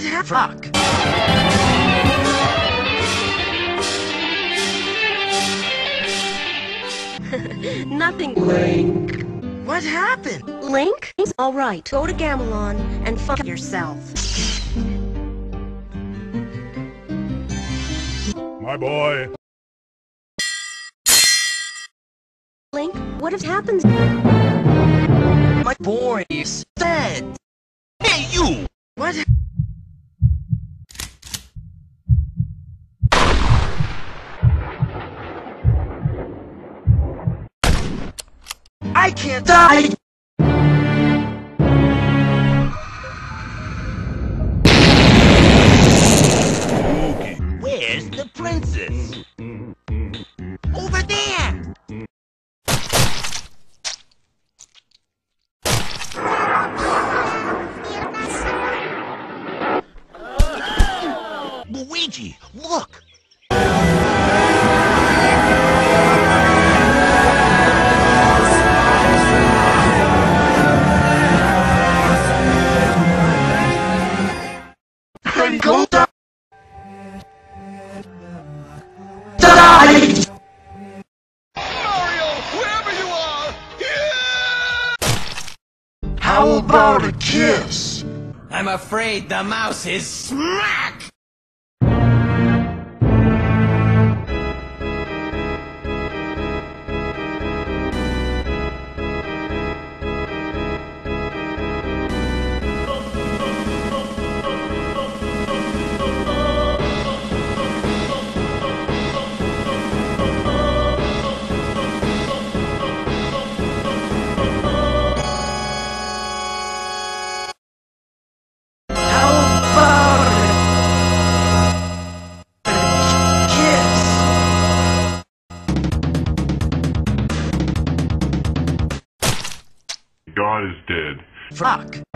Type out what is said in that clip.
What happened? Fuck. Nothing. Link. What happened? Link? All right. Go to Gamelon and fuck yourself. My boy. Link, what has happened? My boy is dead. Hey, you! What? I can't die! Where's the princess? Over there! Luigi, look! Die! How about a kiss? I'm afraid the mouse is smack! Is dead. Fuck.